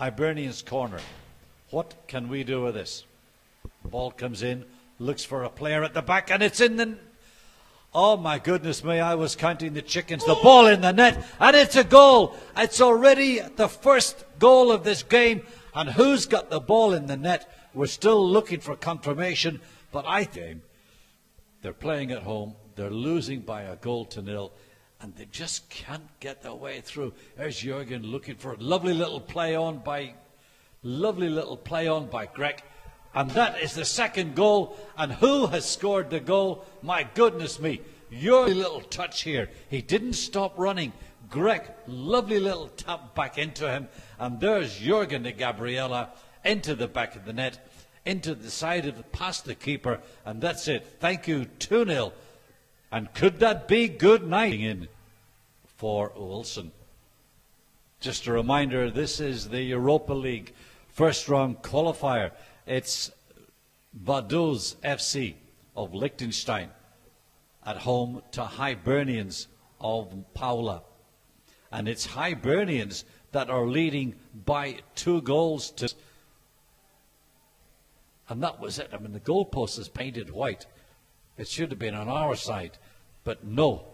Hibernian's corner. What can we do with this? Ball comes in, looks for a player at the back, and it's in the. Oh my goodness me, I was counting the chickens. The ball in the net, and it's a goal. It's already the first goal of this game. And who's got the ball in the net? We're still looking for confirmation, but I think they're playing at home. They're losing by a goal to nil, and they just can't get their way through. There's Jurgen looking for a lovely little play on by, lovely little play on by Greg. And that is the second goal. And who has scored the goal? My goodness me. Your little touch here. He didn't stop running. Greg, lovely little tap back into him. And there's Jurgen Degabriele into the back of the net, into the side of the past the keeper. And that's it. Thank you. 2 0. And could that be good night in for Wilson? Just a reminder this is the Europa League first round qualifier. It's Vaduz FC of Liechtenstein at home to Hibernians of Paola. And it's Hibernians that are leading by two goals to. And that was it. I mean, the goalpost is painted white. It should have been on our side. But no,